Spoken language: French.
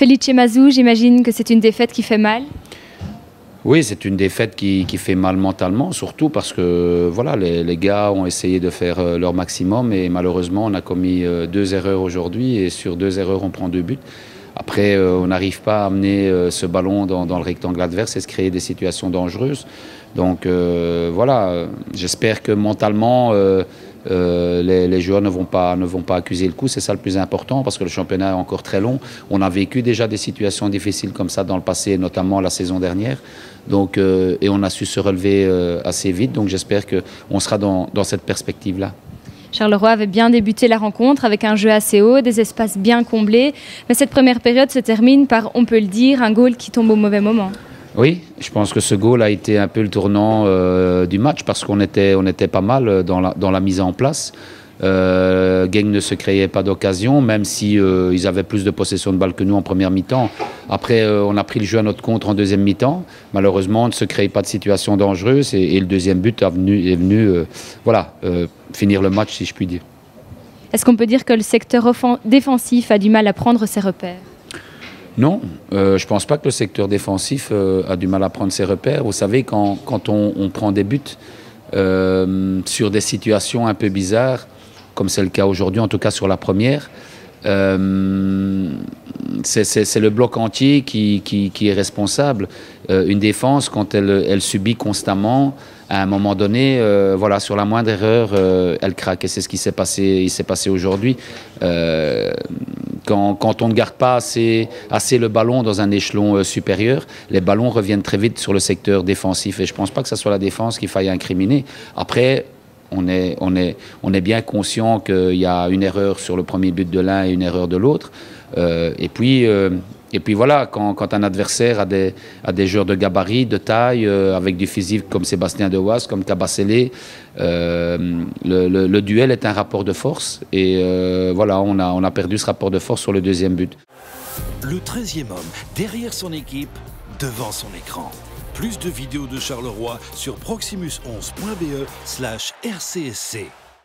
Felice Mazou, j'imagine que c'est une défaite qui fait mal. Oui, c'est une défaite qui, fait mal mentalement, surtout parce que voilà, les, gars ont essayé de faire euh, leur maximum et malheureusement, on a commis euh, deux erreurs aujourd'hui et sur deux erreurs, on prend deux buts. Après, euh, on n'arrive pas à amener ce ballon dans, le rectangle adverse et se créer des situations dangereuses. Donc voilà, j'espère que mentalement, euh, les, joueurs ne vont, pas, accuser le coup. C'est ça le plus important parce que le championnat est encore très long. On a vécu déjà des situations difficiles comme ça dans le passé, notamment la saison dernière. Euh, et on a su se relever euh, assez vite. Donc j'espère qu'on sera dans, dans cette perspective-là. Charleroi avait bien débuté la rencontre avec un jeu assez haut, des espaces bien comblés. Mais cette première période se termine par, on peut le dire, un goal qui tombe au mauvais moment. Oui, je pense que ce goal a été un peu le tournant euh, du match parce qu'on était, on était pas mal la, dans la mise en place. Euh, ne se créait pas d'occasion, même si euh, ils avaient plus de possession de balle que nous en première mi-temps. Après, euh, on a pris le jeu à notre compte en deuxième mi-temps. Malheureusement, on ne se créait pas de situation dangereuse et, le deuxième but est venu, est venu voilà, finir le match, si je puis dire. Est-ce qu'on peut dire que le secteur défensif a du mal à prendre ses repères? Non, euh, je ne pense pas que le secteur défensif euh, a du mal à prendre ses repères. Vous savez, quand, on, prend des buts euh, sur des situations un peu bizarres, comme c'est le cas aujourd'hui, en tout cas sur la première, c'est le bloc entier qui, est responsable. une défense, quand elle, subit constamment, à un moment donné, voilà, sur la moindre erreur, elle craque. Et c'est ce qui s'est passé, passé aujourd'hui quand, on ne garde pas assez, assez, le ballon dans un échelon euh, supérieur, les ballons reviennent très vite sur le secteur défensif. Et je ne pense pas que ce soit la défense qu'il faille incriminer. Après, on est, on est, on est bien conscient qu'il y a une erreur sur le premier but de l'un et une erreur de l'autre. Euh, et puis, euh, et puis voilà, quand, un adversaire a des, a des joueurs de gabarit, de taille, euh, avec du physique comme Sébastien Dewas, comme euh, le, duel est un rapport de force. Et voilà, on a, on a perdu ce rapport de force sur le deuxième but. Le 13e homme, derrière son équipe, devant son écran. Plus de vidéos de Charleroi sur proximus11.be slash rcsc.